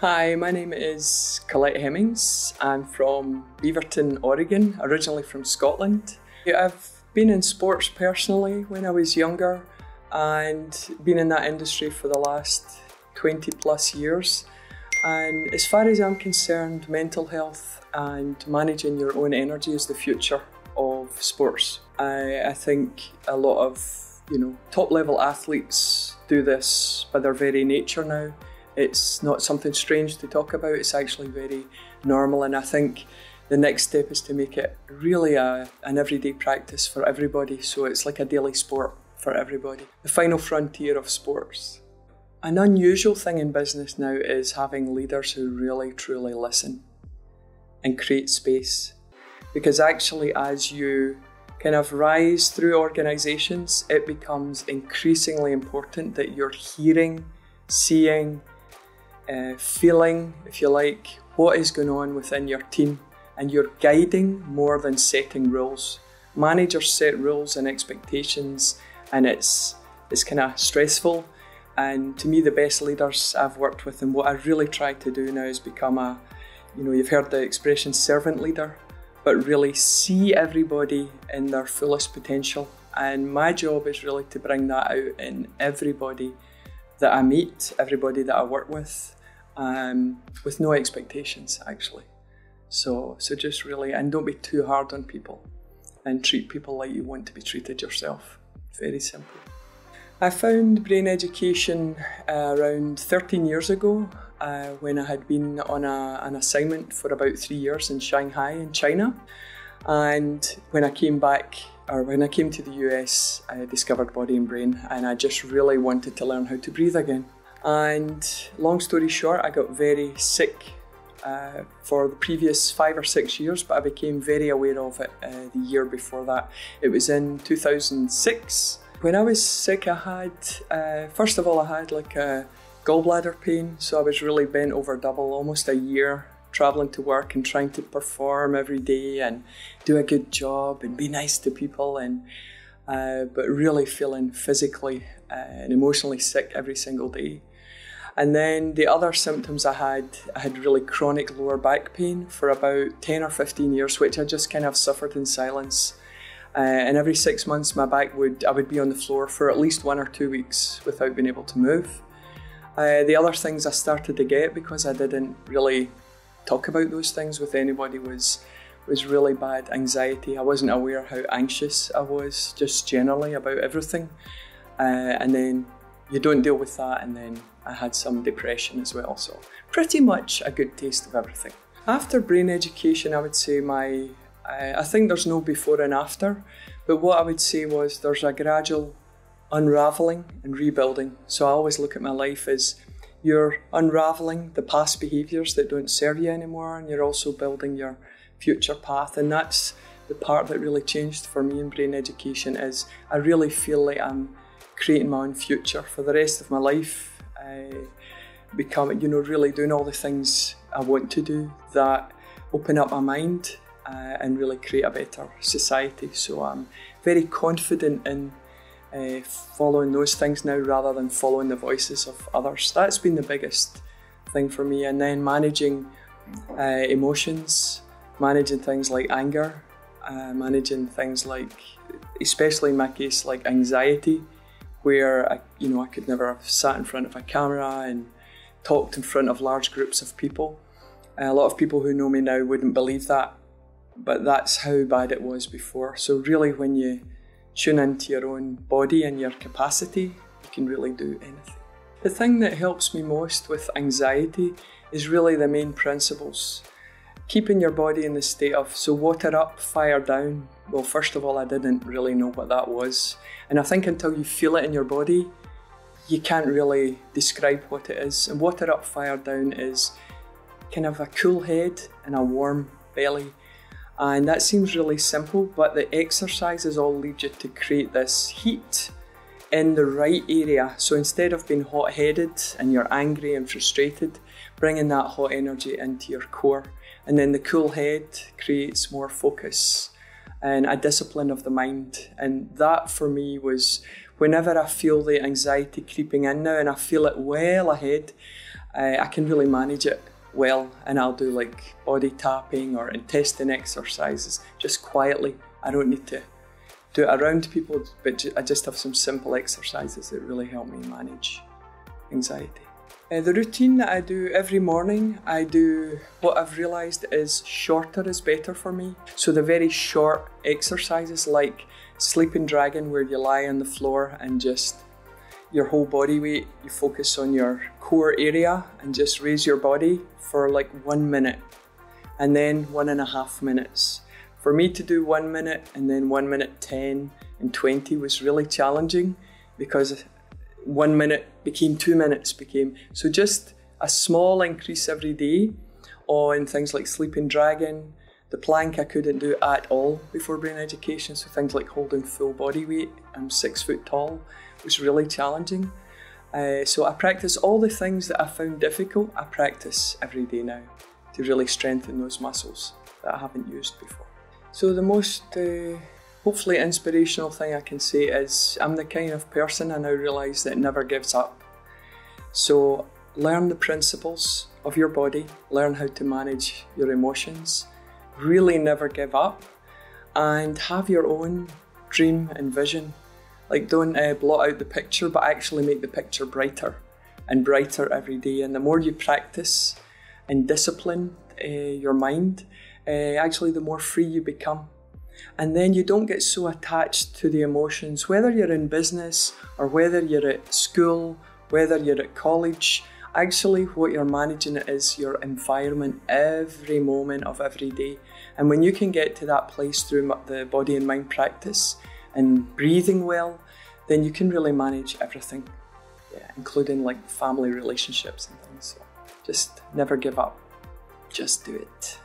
Hi, my name is Collette Hemmings. I'm from Beaverton, Oregon, originally from Scotland. I've been in sports personally when I was younger and been in that industry for the last 20 plus years. And as far as I'm concerned, mental health and managing your own energy is the future of sports. I, I think a lot of you know top level athletes do this by their very nature now. It's not something strange to talk about. It's actually very normal, and I think the next step is to make it really a, an everyday practice for everybody. So it's like a daily sport for everybody. The final frontier of sports. An unusual thing in business now is having leaders who really truly listen and create space. Because actually, as you kind of rise through organizations, it becomes increasingly important that you're hearing, seeing, uh, feeling, if you like, what is going on within your team, and you're guiding more than setting rules. Managers set rules and expectations, and it's it's kind of stressful. And to me, the best leaders I've worked with, and what I really try to do now is become a, you know, you've heard the expression servant leader but really see everybody in their fullest potential. And my job is really to bring that out in everybody that I meet, everybody that I work with, um, with no expectations actually. So, so just really, and don't be too hard on people, and treat people like you want to be treated yourself. Very simple. I found brain education uh, around 13 years ago uh, when I had been on a, an assignment for about three years in Shanghai in China. And when I came back, or when I came to the US, I discovered body and brain, and I just really wanted to learn how to breathe again. And long story short, I got very sick uh, for the previous five or six years, but I became very aware of it uh, the year before that. It was in 2006. When I was sick, I had, uh, first of all, I had like a gallbladder pain, so I was really bent over double almost a year traveling to work and trying to perform every day and do a good job and be nice to people and uh, but really feeling physically uh, and emotionally sick every single day. And then the other symptoms I had, I had really chronic lower back pain for about 10 or 15 years, which I just kind of suffered in silence. Uh, and every six months, my back would, I would be on the floor for at least one or two weeks without being able to move. Uh, the other things I started to get because I didn't really talk about those things with anybody was was really bad anxiety. I wasn't aware how anxious I was just generally about everything. Uh, and then you don't deal with that, and then I had some depression as well. So pretty much a good taste of everything. After brain education, I would say my uh, I think there's no before and after, but what I would say was there's a gradual unraveling and rebuilding. So I always look at my life as you're unraveling the past behaviours that don't serve you anymore, and you're also building your future path. And that's the part that really changed for me in brain education is I really feel like I'm creating my own future for the rest of my life. I become, you know, really doing all the things I want to do that open up my mind uh, and really create a better society. So I'm very confident in uh, following those things now rather than following the voices of others. That's been the biggest thing for me. And then managing uh, emotions, managing things like anger, uh, managing things like, especially in my case, like anxiety, where I, you know, I could never have sat in front of a camera and talked in front of large groups of people. a lot of people who know me now wouldn't believe that, but that's how bad it was before. So really, when you tune into your own body and your capacity, you can really do anything. The thing that helps me most with anxiety is really the main principles. Keeping your body in the state of so water up, fire down. Well, first of all, I didn't really know what that was. And I think until you feel it in your body, you can't really describe what it is. And water up, fire down is kind of a cool head and a warm belly and that seems really simple, but the exercises all lead you to create this heat in the right area. So instead of being hot headed and you're angry and frustrated, bringing that hot energy into your core. And then the cool head creates more focus and a discipline of the mind. And that for me was whenever I feel the anxiety creeping in now and I feel it well ahead, I, I can really manage it well and I'll do like body tapping or intestine exercises just quietly. I don't need to do it around people, but I just have some simple exercises that really help me manage anxiety. Uh, the routine that I do every morning, I do what I've realised is shorter is better for me. So the very short exercises like Sleeping Dragon, where you lie on the floor and just your whole body weight, you focus on your core area and just raise your body for like one minute and then one and a half minutes. For me to do one minute and then one minute 10 and 20 was really challenging because one minute became two minutes became. So just a small increase every day on things like sleeping dragon the plank I couldn't do at all before brain education. So things like holding full body weight I'm six foot tall was really challenging. Uh, so I practice all the things that I found difficult I practice every day now to really strengthen those muscles that I haven't used before so the most uh, hopefully inspirational thing I can say is I'm the kind of person I now realise that never gives up. So learn the principles of your body, learn how to manage your emotions, really never give up, and have your own dream and vision. Like don't uh, blot out the picture, but actually make the picture brighter and brighter every day. And the more you practice and discipline uh, your mind, uh, actually the more free you become and then you don't get so attached to the emotions, whether you're in business or whether you're at school, whether you're at college. Actually, what you're managing is your environment every moment of every day. And when you can get to that place through the body and mind practice and breathing well, then you can really manage everything, yeah, including like family relationships and things. So just never give up, just do it.